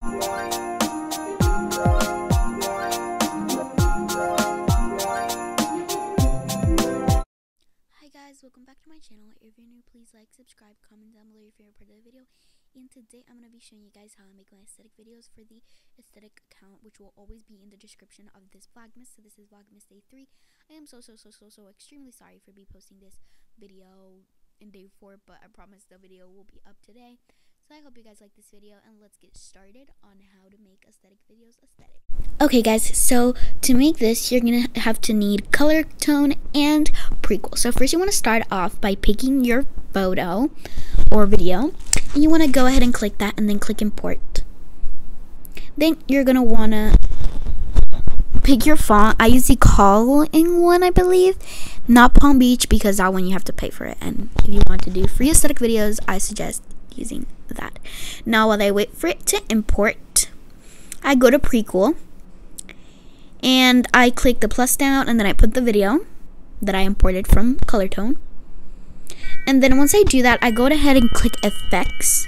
Hi guys, welcome back to my channel. If you're new, please like, subscribe, comment down below your favorite part of the video. And today I'm going to be showing you guys how I make my aesthetic videos for the aesthetic account, which will always be in the description of this Vlogmas. So this is Vlogmas Day 3. I am so, so, so, so, so extremely sorry for be posting this video in day 4, but I promise the video will be up today. So I hope you guys like this video and let's get started on how to make aesthetic videos aesthetic. Okay guys, so to make this you're gonna have to need color tone and prequel. So first you wanna start off by picking your photo or video and you wanna go ahead and click that and then click import. Then you're gonna wanna pick your font. I use the calling one I believe, not Palm Beach because that one you have to pay for it. And if you want to do free aesthetic videos, I suggest using that. Now while I wait for it to import, I go to Prequel and I click the plus down and then I put the video that I imported from Color Tone. And then once I do that, I go ahead and click effects.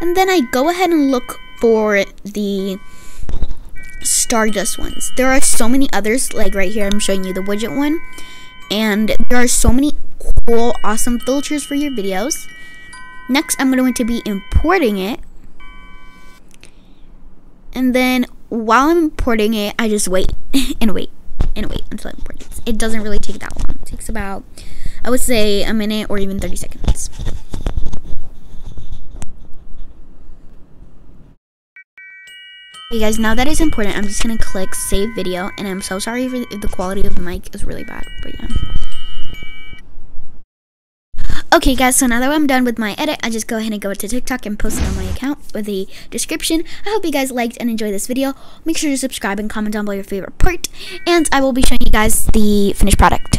And then I go ahead and look for the Stardust ones. There are so many others, like right here, I'm showing you the widget one. And there are so many cool, awesome filters for your videos. Next, I'm going to be importing it. And then while I'm importing it, I just wait and wait and wait until it imports. It doesn't really take that long. It takes about, I would say, a minute or even 30 seconds. Hey guys, now that is important, I'm just going to click save video. And I'm so sorry if the quality of the mic is really bad, but yeah. Okay guys, so now that I'm done with my edit, I just go ahead and go to TikTok and post it on my account with the description. I hope you guys liked and enjoyed this video. Make sure to subscribe and comment down below your favorite part. And I will be showing you guys the finished product.